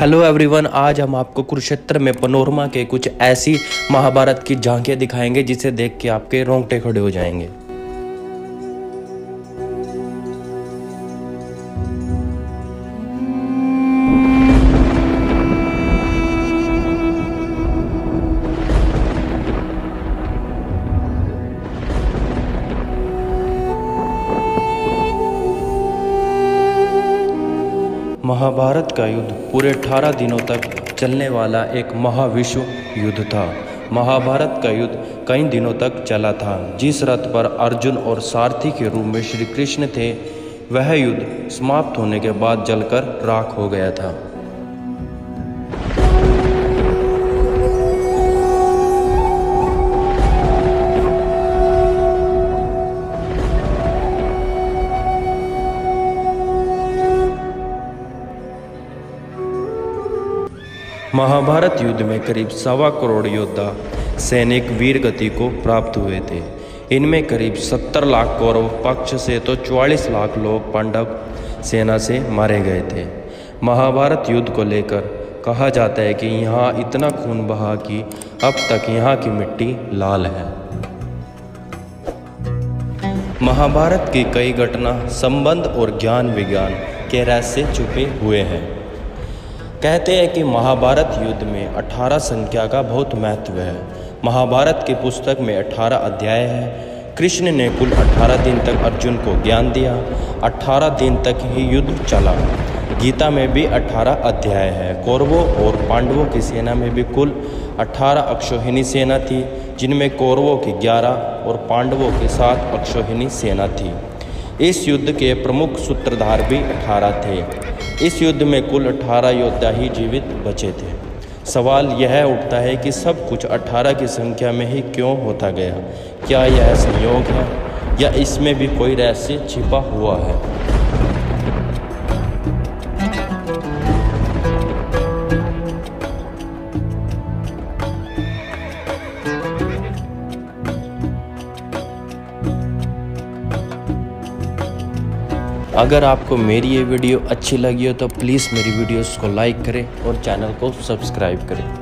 Hello everyone आज हम आपको कुरुक्षेत्र में पनोरमा के कुछ ऐसी महाभारत की झांकियाँ दिखाएँगे, जिसे देख के आपके रोंगटे खड़े हो जाएँगे। महाभारत का युद्ध पूरे 18 दिनों तक चलने वाला एक महाविश्व युद्ध था। महाभारत का युद्ध कई दिनों तक चला था। जिस रथ पर अर्जुन और सारथी के रूप में श्री कृष्ण थे, वह युद्ध समाप्त होने के बाद जलकर राख हो गया था। महाभारत युद्ध में करीब सवा करोड़ योद्धा सैनिक वीर गति को प्राप्त हुए थे। इनमें करीब सत्तर लाख कौरव पक्ष से तो चौवालीस लाख लोग पांडव सेना से मारे गए थे। महाभारत युद्ध को लेकर कहा जाता है कि यहाँ इतना खून बहा कि अब तक यहाँ की मिट्टी लाल है। महाभारत की कई घटना संबंध और ज्ञान विज्ञान के रहस्य छुपे हुए हैं। कहते हैं कि महाभारत युद्ध में 18 संख्या का बहुत महत्व है। महाभारत की पुस्तक में 18 अध्याय है। कृष्ण ने कुल 18 दिन तक अर्जुन को ज्ञान दिया। 18 दिन तक ही युद्ध चला। गीता में भी 18 अध्याय है। कौरवों और पांडवों की सेना में भी कुल 18 अक्षोहिणी सेना थी, जिनमें कौरवों की 11 और पांडवों की सात अक्षोहिणी सेना थी। इस युद्ध के प्रमुख सूत्रधार भी 18 थे। इस युद्ध में कुल 18 योद्धा ही जीवित बचे थे। सवाल यह उठता है कि सब कुछ 18 की संख्या में ही क्यों होता गया? क्या यह संयोग है? या इसमें भी कोई रहस्य छिपा हुआ है? अगर आपको मेरी ये वीडियो अच्छी लगी हो तो प्लीज़ मेरी वीडियोस को लाइक करें और चैनल को सब्सक्राइब करें।